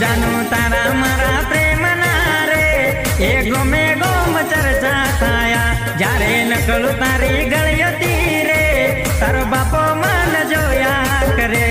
જાનો તારા મારા પ્રેમ ના રે. એ ગમે ગોમ ચર્ચા થયા. જ્યારે નકળું તારી ગળી હતી રે. તારો બાપો મન જોયા કરે.